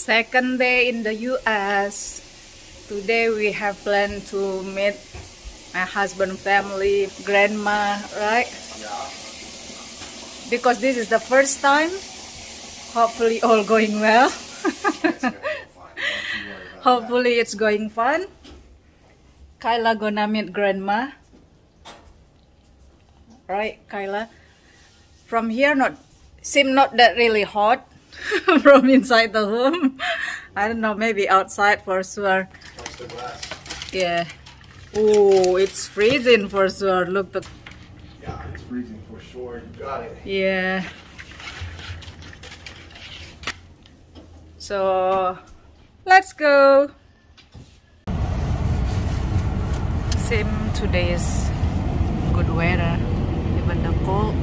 second day in the US. Today we have planned to meet my husband family, grandma, right? Yeah. Because this is the first time. Hopefully all going well. Hopefully it's going fun. Kyla gonna meet grandma. Right, Kyla? From here not seem not that really hot from inside the home. I don't know, maybe outside for sure. that. Touch the glass. Yeah. Oh, it's freezing for sure. Look the Yeah, it's freezing for sure. You got it. yeah. So let's go. Same today's good weather, even the cold,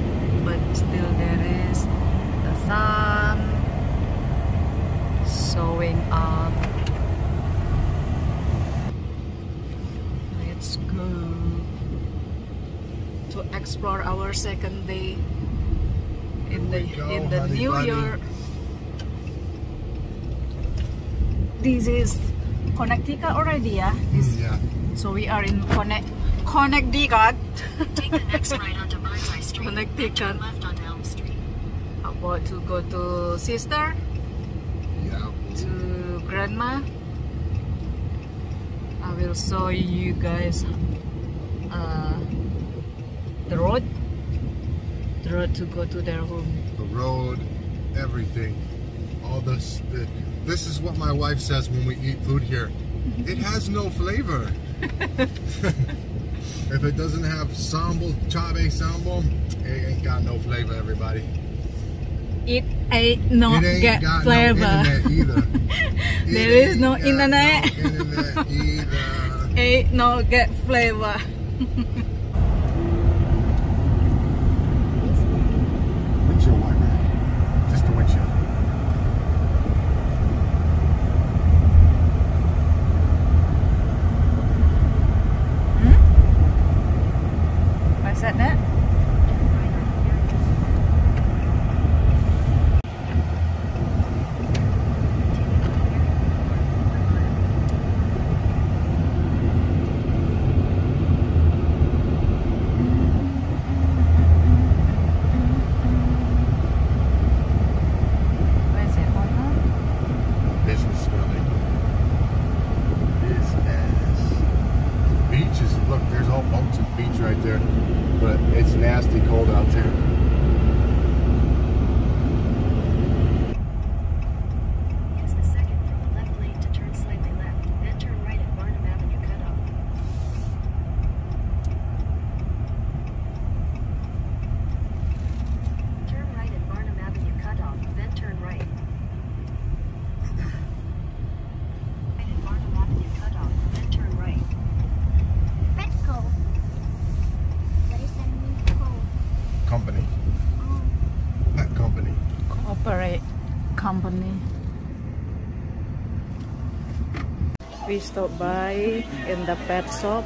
but still there is the sun showing up. Let's go to explore our second day in the go, in the honey New bunny. York. This is Connecticut already, yeah. Mm, this, Yeah. so we are in Connect Connecticut. Take the next right onto Birdseye Street. Connecticut. Turn left onto Elm Street. About to go to sister, Yeah. to grandma. I will show you guys uh, the road. The road to go to their home. The road, everything. All this. The, this is what my wife says when we eat food here. It has no flavor. if it doesn't have sambal, chabe sambal, it ain't got no flavor, everybody. It ain't no it ain't get flavor. no. There is no internet. No internet ain't no get flavor. Windshield wiper. Just the windshield. What's that, Nat? Where's it? Hotel? Business building. Business. Beaches. Look, there's all boats and beach right there. But it's nasty cold out there. Use the second from the left lane to turn slightly left, then turn right at Barnum Avenue cutoff. Turn right at Barnum Avenue cutoff, then turn right. Right at Barnum Avenue cutoff, then turn right. Petco. What does that mean? Co. Company. Oh, Not company. Operate company. We stop by in the pet shop.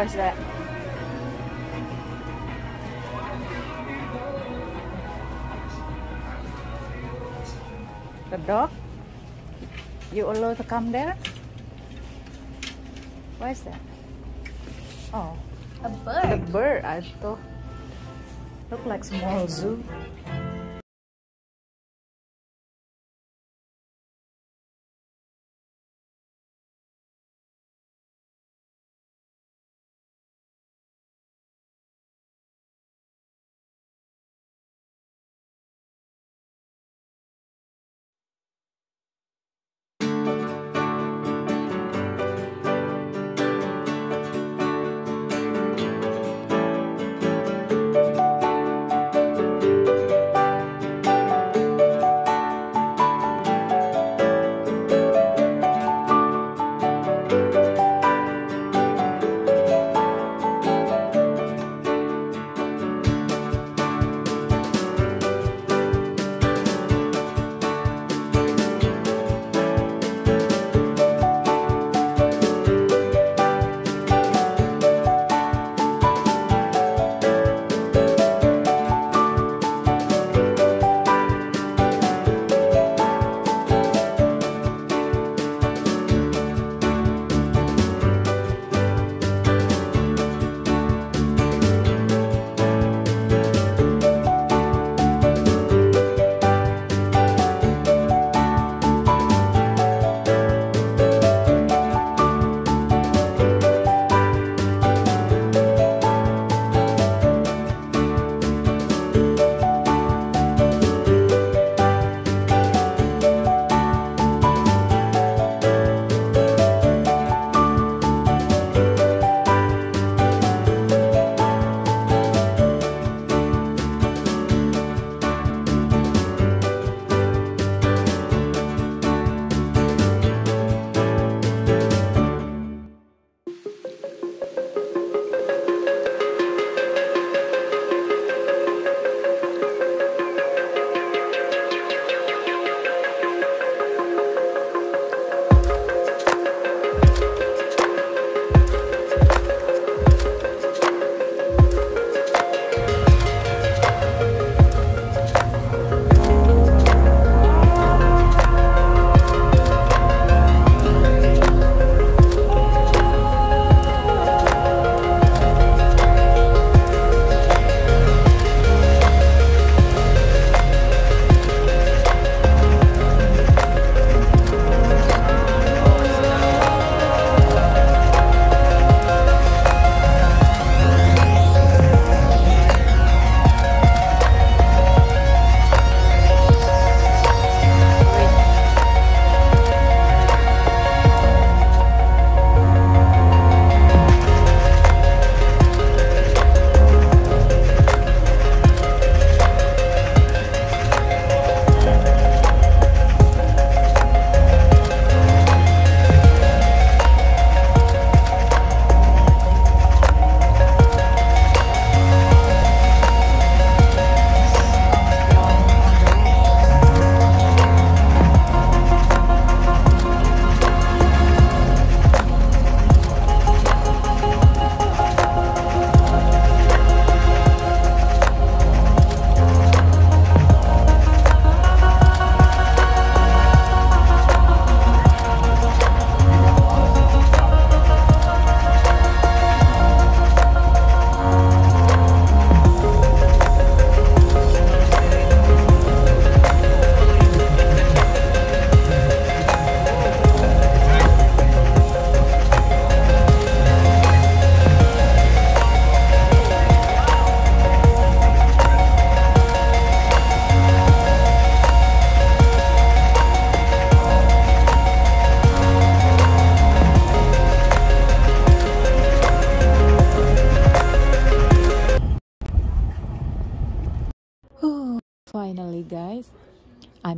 What's that? The dog? You allowed to come there? What is that? Oh, A the bird. bird. I thought look like small zoo.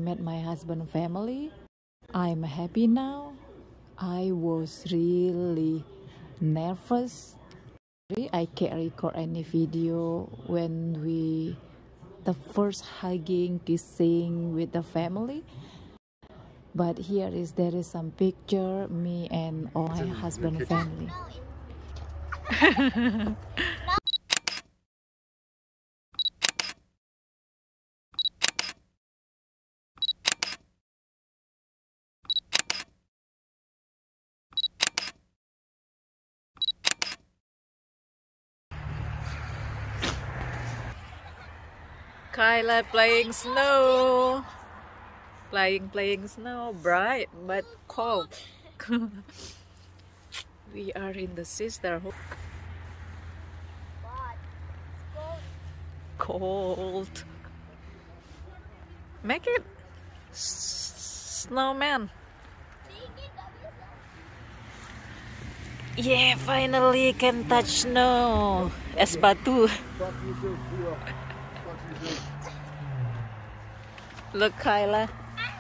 Met my husband family. I'm happy now. I was really nervous. I can't record any video when we the first hugging, kissing with the family. But here is there is some picture me and all my husband family. Kyla playing snow. Playing, playing snow. Bright but cold. we are in the sisterhood. Cold. Make it snowman. Yeah, finally can touch snow. Es batu. Look, Kyla.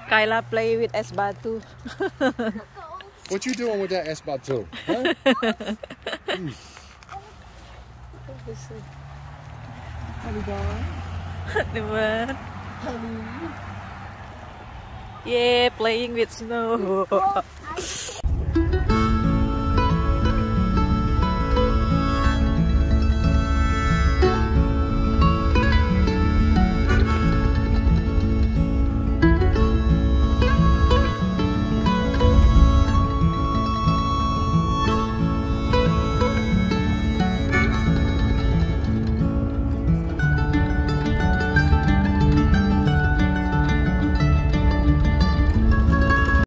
Kyla play with es batu. What you doing with that esbatu? Huh? Diba? Yeah, playing with snow.